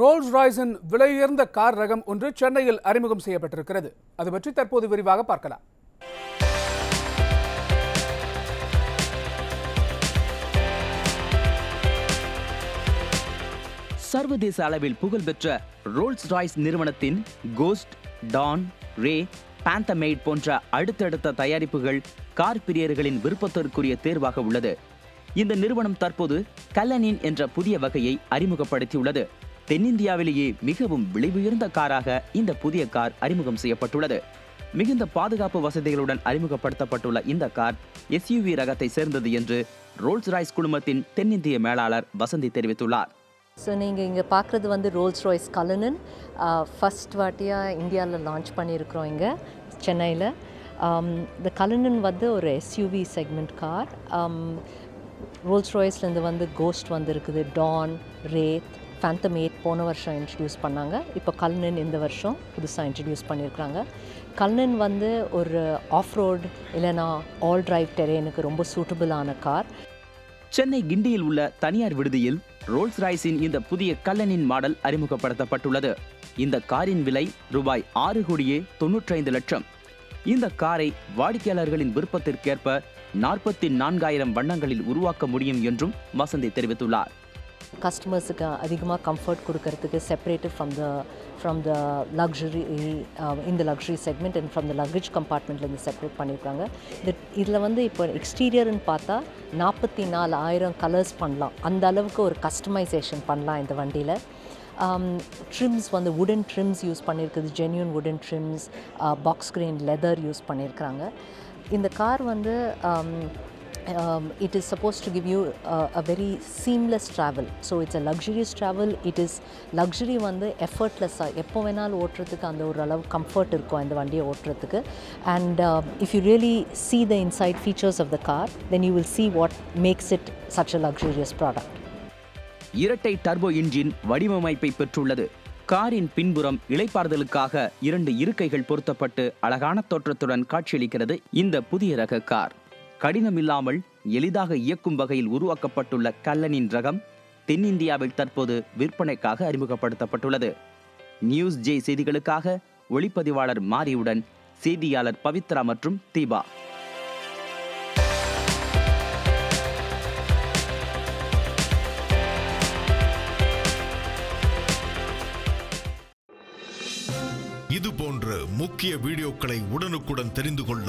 Rolle's ராய்ஸின் விலையுயர்ந்த car ரகம் ஒன்று சென்னையில் அறிமுகம் செய்யப்பட்டிருக்கிறது. அது பற்றி தற்போது விரிவாக பார்க்கலாம். சர்வதேச அளவில் புகழ்பெற்ற ரோல்ஸ் ராய்ஸ் நிறுவனத்தின் கோஸ்ட் டான் ரே பேந்தமெய்ட் போன்ற அடுத்தடுத்த தயாரிப்புகள் கார் பிரியர்களின் விருப்பத்திற்குரிய தேர்வாக உள்ளது. இந்த நிறுவனம் தற்போது கல்லனின் என்ற புதிய வகையை அறிமுகப்படுத்தியுள்ளது. தென்னிந்தியாவிலேயே மிகவும் விலையுயர்ந்த காராக இந்த புதிய கார் அறிமுகம் செய்யப்பட்டுள்ளது. மிகுந்த பாதுகாப்பு வசதிகளுடன் அறிமுகப்படுத்தப்பட்டுள்ள இந்த கார் எஸ்யூவி ரகத்தை சேர்ந்தது என்று ரோல்ஸ் ராய்ஸ் குழுமத்தின் தென்னிந்திய மேலாளர் வசந்தி தெரிவித்துள்ளார். ஸோ நீங்கள் இங்கே பார்க்குறது வந்து ரோல்ஸ் ராய்ஸ் கலனன் ஃபஸ்ட் வாட்டியாக இந்தியாவில் லான்ச் பண்ணியிருக்கிறோம் இங்கே சென்னையில். இந்த கலனன் வந்து ஒரு எஸ்யூவி செக்மெண்ட் கார் ரோல்ஸ் ராய்ஸ்லேருந்து வந்து கோஸ்ட் வந்திருக்குது. டான் ரேத் ஃபேந்தமேட் போன வருஷம் இன்ட்ரடியூஸ் பண்ணாங்க. இப்போ கல்னன் இந்த வருஷம் புதுசாக இன்ட்ரடியூஸ் பண்ணியிருக்காங்க. கல்னன் வந்து ஒரு ஆஃப் ரோட் இல்லைனா ஆல் டிரைவ் டெரேனுக்கு ரொம்ப சூட்டபிளான கார் சென்னை கிண்டியில் உள்ள தனியார் விடுதியில் ரோல்ஸ் ராய்ஸின் இந்த புதிய கல்லனின் மாடல் அறிமுகப்படுத்தப்பட்டுள்ளது. இந்த காரின் விலை ரூபாய் ஆறு கோடியே தொன்னூற்றைந்து லட்சம். இந்த காரை வாடிக்கையாளர்களின் விருப்பத்திற்கேற்ப நாற்பத்தி நான்காயிரம் வண்ணங்களில் உருவாக்க முடியும் என்றும் வசந்தி தெரிவித்துள்ளார். கஸ்டமர்ஸுக்கு அதிகமாக கம்ஃபர்ட் கொடுக்கறதுக்கு separated from the from the luxury இந்த luxury segment and from the luggage கம்பார்ட்மெண்ட்லேருந்து separate பண்ணியிருக்காங்க. இந்த இதில் வந்து இப்போ எக்ஸ்டீரியர்னு பார்த்தா நாற்பத்தி நாலு ஆயிரம் கலர்ஸ் பண்ணலாம். அந்த அளவுக்கு ஒரு கஸ்டமைசேஷன் பண்ணலாம் இந்த வண்டியில். ட்ரிம்ஸ் um, வந்து உடன் ட்ரிம்ஸ் யூஸ் பண்ணியிருக்குது. ஜென்யூன் உடன் trims box green leather use பண்ணியிருக்கிறாங்க. இந்த கார் வந்து um, um, it is supposed to give you uh, a very seamless travel. So it's a luxurious travel. It is luxury வந்து எஃபர்ட்லெஸ்ஸாக எப்போ வேணாலும் ஓட்டுறதுக்கு அந்த ஒரு அளவு கம்ஃபர்ட் இருக்கும் அந்த வண்டியை ஓட்டுறதுக்கு and if you really see the inside features of the car then you will see what makes it such a luxurious product. இரட்டை டர்போ இன்ஜின் வடிவமைப்பை பெற்றுள்ளது காரின் பின்புறம் இளைப்பாறுதலுக்காக இரண்டு இருக்கைகள் பொருத்தப்பட்டு அழகான தோற்றத்துடன் காட்சியளிக்கிறது இந்த புதிய ரக கார் கடினமில்லாமல் எளிதாக இயக்கும் வகையில் உருவாக்கப்பட்டுள்ள கல்லனின் ரகம் தென்னிந்தியாவில் தற்போது விற்பனைக்காக அறிமுகப்படுத்தப்பட்டுள்ளது. நியூஸ் ஜே செய்திகளுக்காக ஒளிப்பதிவாளர் மாரியுடன் செய்தியாளர் பவித்ரா மற்றும் தீபா. இது போன்ற முக்கிய வீடியோக்களை உடனுக்குடன் தெரிந்து கொள்ள